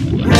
Yeah.